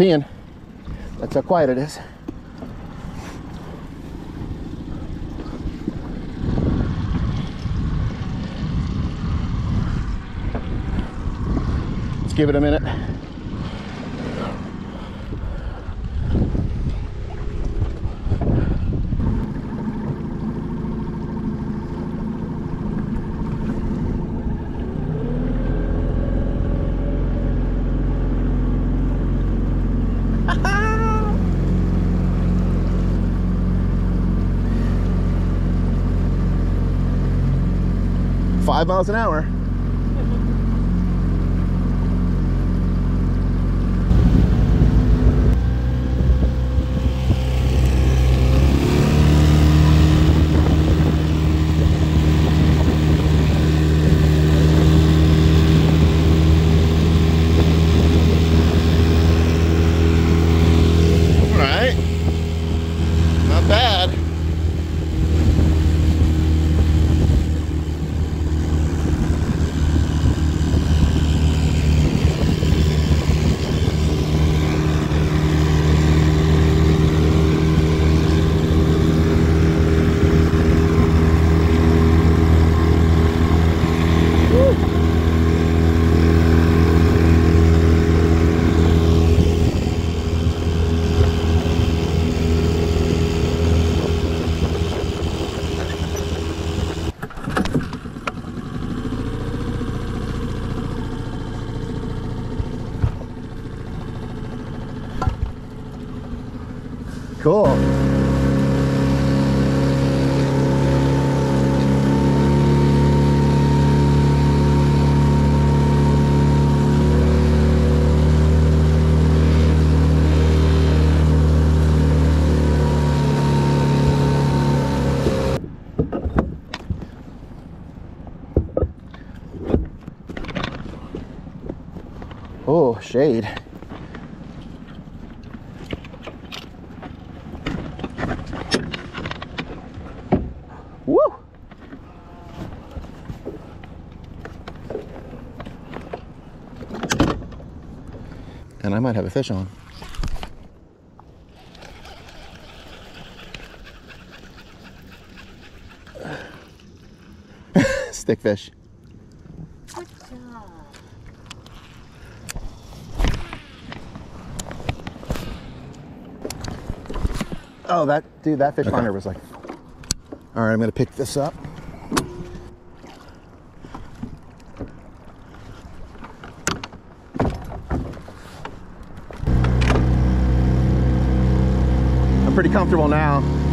peeing. That's how quiet it is. Let's give it a minute. Five miles an hour. All right. Not bad. Cool. Oh, shade. And I might have a fish on. Stick fish. Good job. Oh, that dude, that fish Okay. finder was like. All right, I'm gonna pick this up. Pretty comfortable now.